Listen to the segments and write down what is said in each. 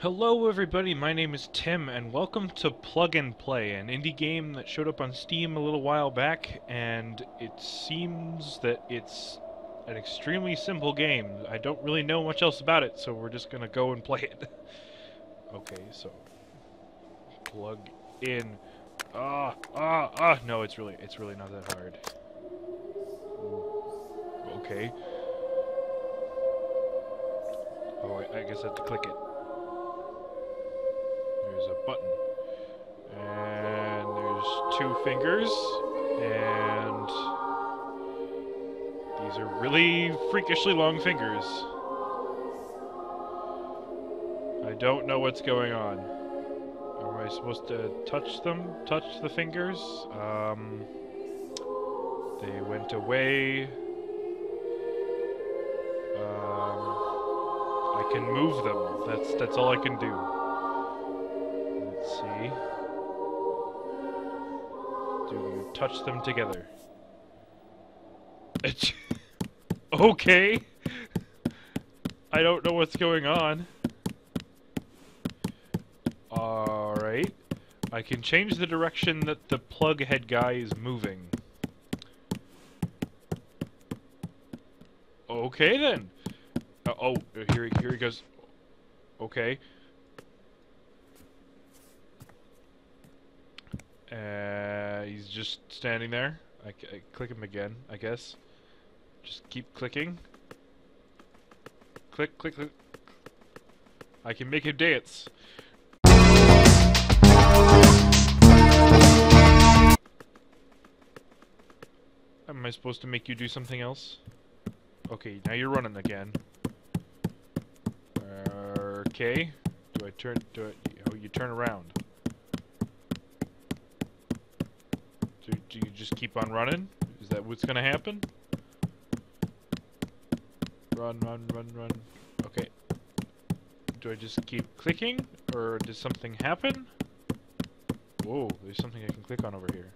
Hello everybody, my name is Tim and welcome to Plug and Play, an indie game that showed up on Steam a little while back and it seems that it's an extremely simple game. I don't really know much else about it, so we're just gonna go and play it. okay, so plug in. Ah, ah, ah! No, it's really, it's really not that hard. Okay. Oh, I, I guess I have to click it. A button. And there's two fingers. And these are really freakishly long fingers. I don't know what's going on. Am I supposed to touch them? Touch the fingers? Um, they went away. Um, I can move them. That's that's all I can do. Touch them together? Okay. I don't know what's going on. Alright. I can change the direction that the plug head guy is moving. Okay then. Uh, oh, here here he goes. Okay. Uh, he's just standing there. I, I click him again, I guess. Just keep clicking. Click, click, click. I can make him dance. Am I supposed to make you do something else? Okay, now you're running again. Okay. Do I turn? Do I? Oh, you turn around. Do, you just keep on running? Is that what's gonna happen? Run, run, run, run. Okay. Do I just keep clicking, or does something happen? Whoa, there's something I can click on over here.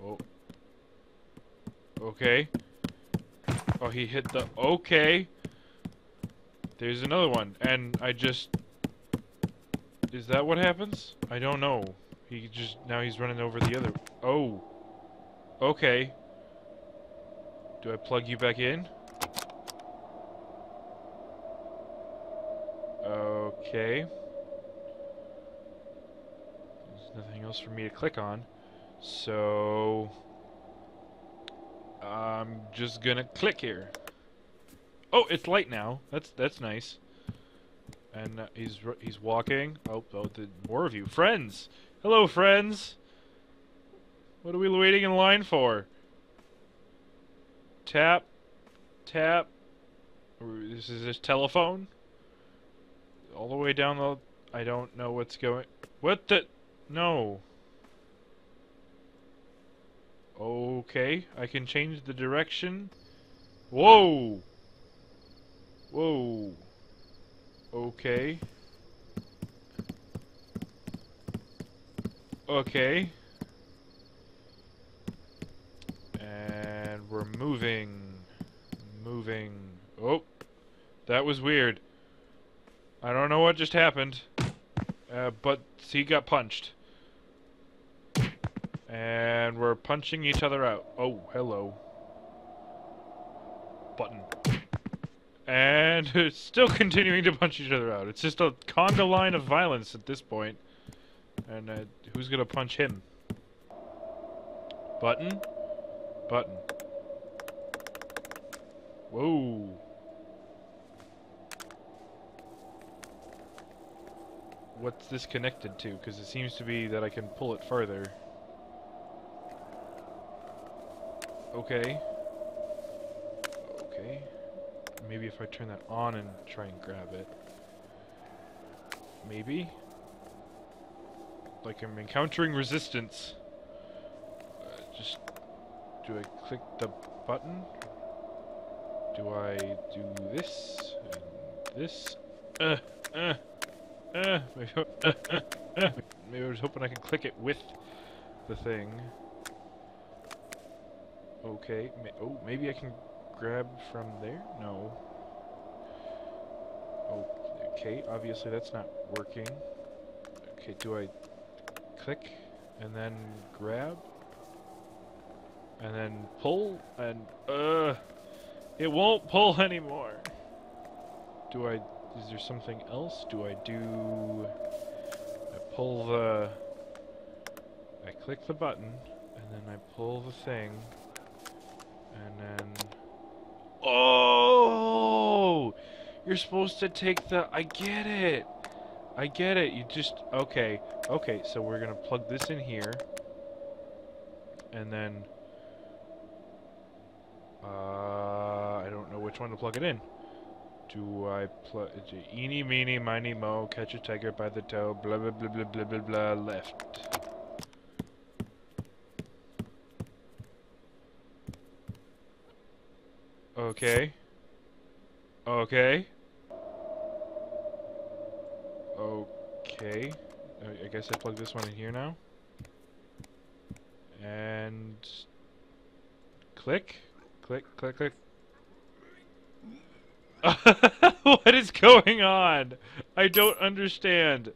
Oh. Okay. Oh, he hit the... Okay. There's another one, and I just... Is that what happens? I don't know. He just... Now he's running over the other... Oh. Okay. Do I plug you back in? Okay. There's nothing else for me to click on. So... I'm just gonna click here. Oh, it's light now. That's that's nice. And uh, he's he's walking. Oh, oh, the, more of you, friends. Hello, friends. What are we waiting in line for? Tap, tap. This is this telephone. All the way down the. I don't know what's going. What the? No. Okay, I can change the direction. Whoa! Whoa. Okay. Okay. And we're moving. Moving. Oh. That was weird. I don't know what just happened. Uh, but he got punched. And we're punching each other out. Oh, hello. Button. And it's still continuing to punch each other out. It's just a conga line of violence at this point. And uh, who's gonna punch him? Button? Button. Whoa. What's this connected to? Because it seems to be that I can pull it further. Okay. Okay. Maybe if I turn that on and try and grab it. Maybe? Like I'm encountering resistance. Uh, just... Do I click the button? Do I do this? And this? Uh, uh, uh, maybe, uh, uh, uh. maybe I was hoping I could click it with the thing. Okay. oh, maybe I can grab from there? No. Okay, obviously that's not working. Okay, do I click and then grab and then pull and uh it won't pull anymore. Do I is there something else? Do I do I pull the I click the button and then I pull the thing and then Oh you're supposed to take the I get it. I get it. You just okay. Okay, so we're gonna plug this in here. And then which one to plug it in. Do I plug eeny meeny miny mo catch a tiger by the toe blah blah blah blah blah blah blah left. Okay. Okay. Okay. I guess I plug this one in here now. And... Click. Click, click, click. what is going on? I don't understand.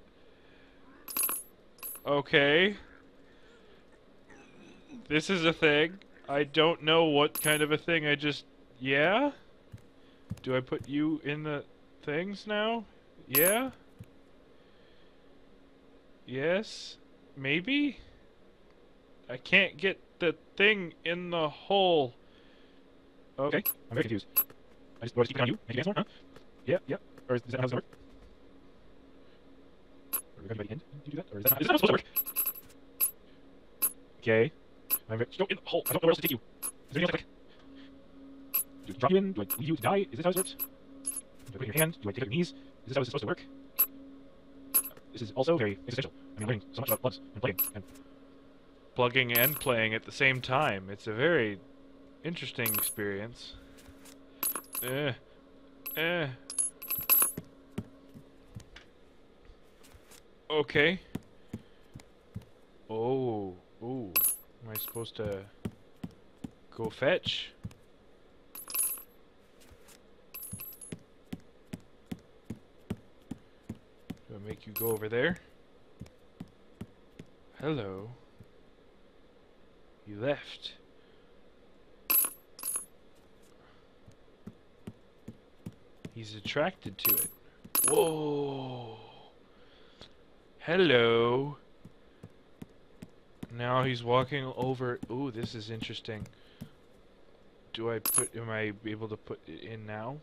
Okay. This is a thing. I don't know what kind of a thing I just... Yeah? Do I put you in the things now? Yeah? Yes? Maybe? I can't get the thing in the hole. Okay, I'm very confused. I just, do I just keep it on you? Make you dance more, huh? Yeah, yeah. Or is, is that how this works? Are we going to the end to do that? Or is that not, is that not supposed to work? Okay. I'm very, go in the hole. I don't know where else to take you. Is there anything else I? Do I drop you in? Do I leave you to die? Is this how this works? Do I put it in your hand? Do I take it on your knees? Is this how is supposed to work? This is also very existential. I mean, learning so much about plugs and playing and plugging and playing at the same time. It's a very interesting experience. Eh. Eh. Okay. Oh. Ooh. Am I supposed to go fetch? Do I make you go over there? Hello. You left. He's attracted to it. Whoa. Hello. Now he's walking over. Ooh, this is interesting. Do I put, am I able to put it in now?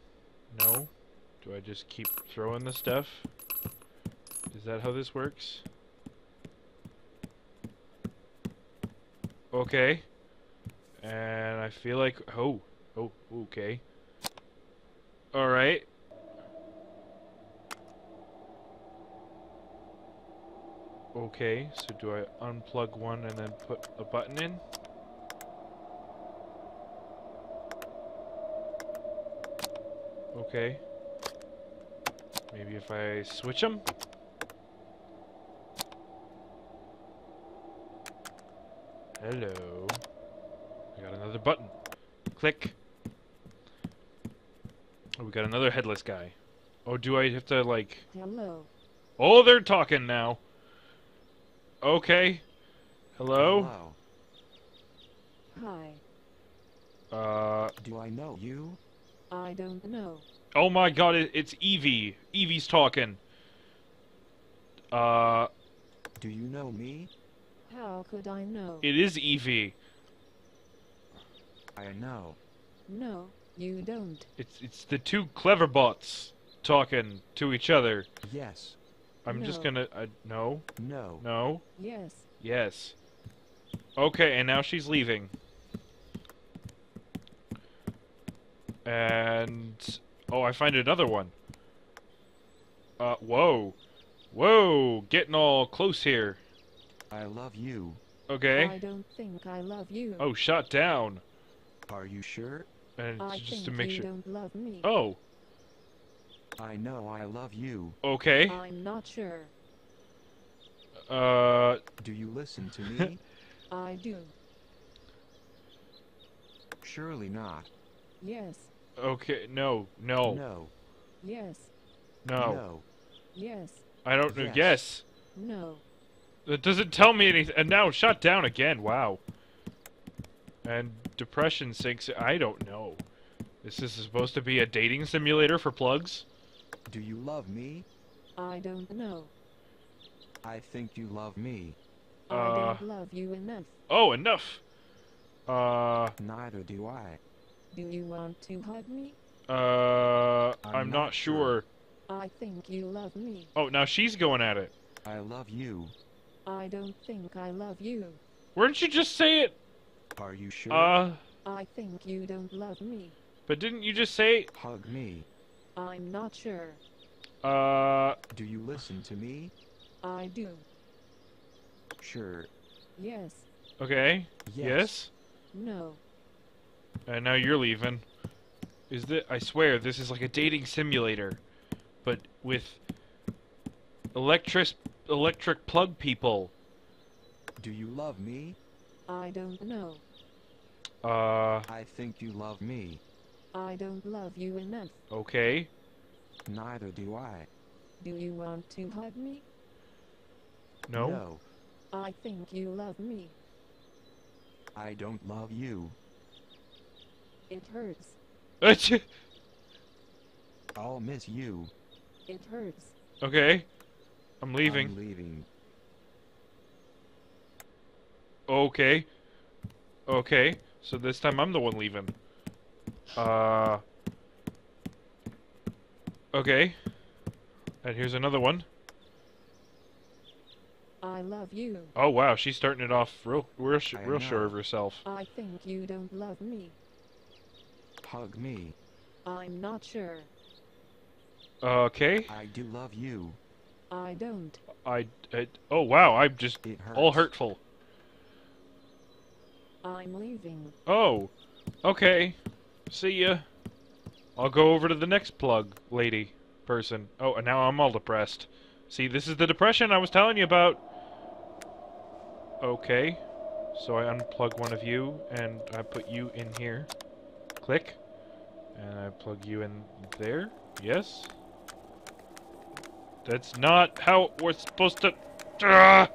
No? Do I just keep throwing the stuff? Is that how this works? Okay. And I feel like, oh, oh, okay. Alright. Okay, so do I unplug one and then put a button in? Okay. Maybe if I switch them? Hello. I got another button. Click. Oh, we got another headless guy. Oh, do I have to, like... Hello. Oh, they're talking now. Okay. Hello? Hi. Uh... Do I know you? I don't know. Oh my god, it, it's Evie. Evie's talking. Uh... Do you know me? How could I know? It is Evie. I know. No, you don't. It's it's the two Cleverbots talking to each other. Yes. I'm just gonna... Uh, no? No. No? Yes. Yes. Okay, and now she's leaving. And... Oh, I find another one. Uh, whoa. Whoa, getting all close here. I love you. Okay. I don't think I love you. Oh, shot down. Are you sure? And I just think to make you sure. don't love me. Oh, I know I love you. okay. I'm not sure. Uh, Do you listen to me? I do. Surely not. Yes. okay. No, no, No. Yes. no, No. Yes. I don't know. Yes. Yes. No. That doesn't tell me anything. And now shut down again. Wow. And depression sinks. I don't know. This is supposed to be a dating simulator for plugs. Do you love me? I don't know. I think you love me. I Uh. don't love you enough. Oh, enough. Uh, Neither do I. Do you want to hug me? uh, I'm, I'm not, not sure. sure. I think you love me. Oh, now she's going at it. I love you. I don't think I love you. Wouldn't you just say it? Are you sure? Uh, I think you don't love me. but didn't you just say, Hug me. I'm not sure. uh, Do you listen to me? I do. Sure. Yes. okay, Yes. yes? No. And now you're leaving. Is that? I swear, this is like a dating simulator, but with electric electric plug people. Do you love me? I don't know. Uh, I think you love me. I don't love you enough. okay. Neither do I. Do you want to hug me? No. No. I think you love me. I don't love you. It hurts. I'll miss you. It hurts. okay. I'm leaving. I'm leaving. Okay. Okay. So this time I'm the one leaving. Uh. Okay. And here's another one. I love you. Oh wow, she's starting it off real, real, sh- real sure of herself. I think you don't love me. Hug me. I'm not sure. Okay. I do love you. I don't. I, I. Oh wow, I'm just all hurtful. I'm leaving. Oh. Okay. See ya. I'll go over to the next plug, lady, person. Oh, and now I'm all depressed. See, this is the depression I was telling you about. Okay. So I unplug one of you, and I put you in here. Click. And I plug you in there. Yes? That's not how we're supposed to... Ah!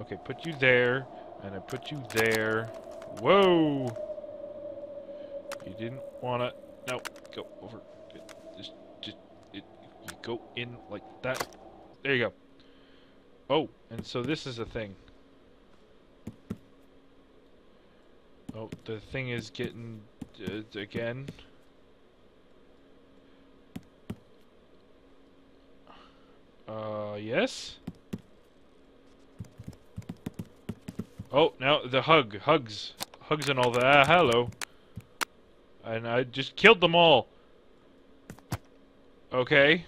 Okay, put you there, and I put you there. Whoa! You didn't wanna... No, go over. It- Just, just, it, you go in like that. There you go. Oh, and so this is a thing. Oh, the thing is getting uh, again. Uh, yes. Oh, now the hug, hugs, hugs and all that. Ah, hello. And I just killed them all. Okay.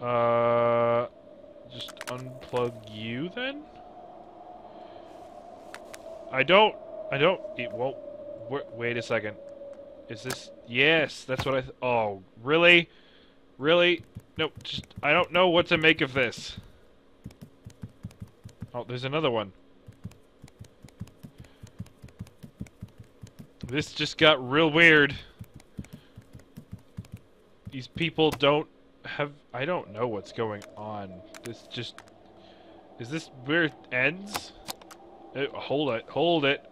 Uh, just unplug you then? I don't, I don't, it won't, wait, a second. Is this, yes, that's what I, th oh, really? Really? Nope, just, I don't know what to make of this. Oh, there's another one. This just got real weird. These people don't have... I don't know what's going on. This just... Is this where it ends? Uh, hold it. Hold it.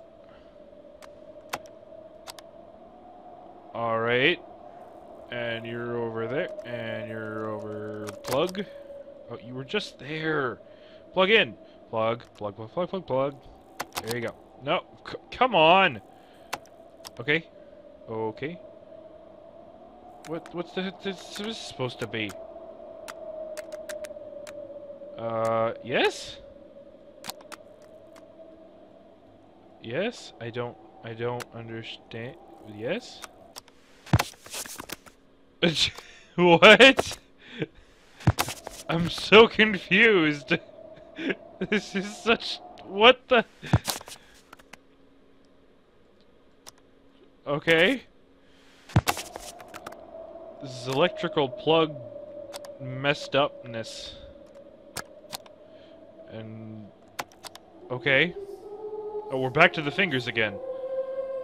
Alright. And you're over there. And you're over... Plug. Oh, you were just there. Plug in. Plug. Plug, plug, plug, plug, plug. There you go. No. Come on. Okay. Okay. What? What's the, this, this supposed to be? Uh, yes? Yes? I don't, I don't understand. Yes? what? I'm so confused. this is such, what the? Okay. This is electrical plug messed upness. And okay. Oh, we're back to the fingers again.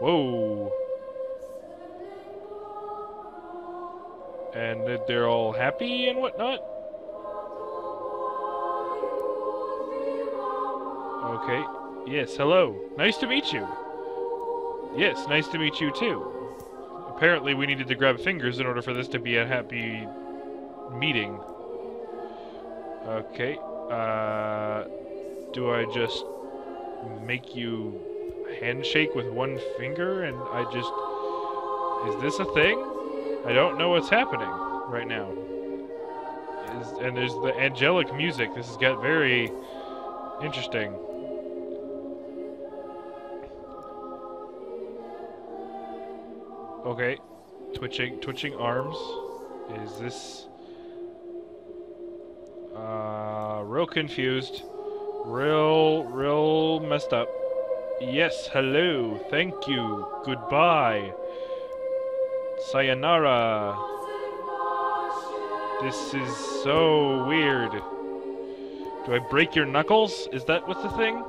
Whoa. And they're all happy and whatnot. Okay. Yes, hello. Nice to meet you. Yes, nice to meet you too. Apparently we needed to grab fingers in order for this to be a happy meeting. Okay. Uh do I just make you handshake with one finger and I just is this a thing? I don't know what's happening right now. Is, and there's the angelic music. This has got very interesting. Okay. Twitching twitching arms. Is this uh real confused. Real real messed up. Yes, hello. Thank you. Goodbye. Sayonara. This is so weird. Do I break your knuckles? Is that what the thing?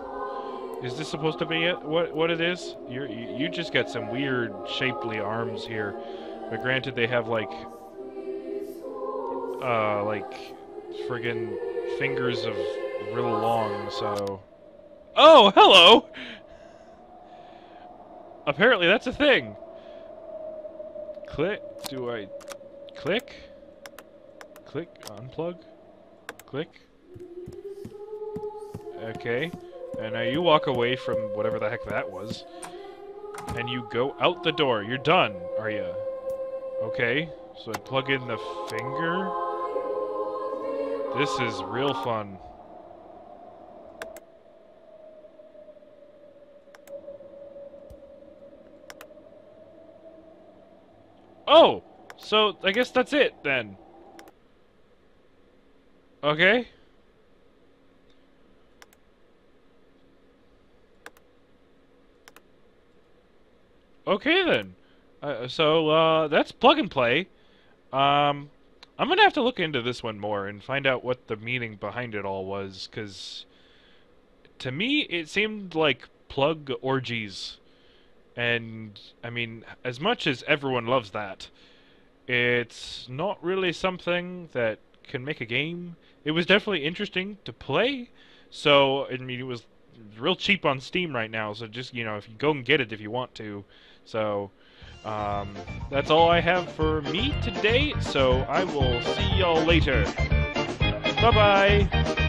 Is this supposed to be it? What what it is? You're, you you just got some weird shapely arms here, but granted they have like uh like friggin' fingers of real long. So oh hello. Apparently that's a thing. Click. Do I click? Click. Unplug. Click. Okay. And now you walk away from whatever the heck that was. And you go out the door. You're done, are you? Okay. So I plug in the finger. This is real fun. Oh! So, I guess that's it, then. Okay. Okay then. Uh, so uh, that's plug and play. Um, I'm gonna have to look into this one more and find out what the meaning behind it all was, because to me it seemed like plug orgies, and I mean, as much as everyone loves that, it's not really something that can make a game. It was definitely interesting to play, so I mean, it was real cheap on Steam right now. So just you know, if you go and get it if you want to. So, um, that's all I have for me today, so I will see y'all later. Bye-bye!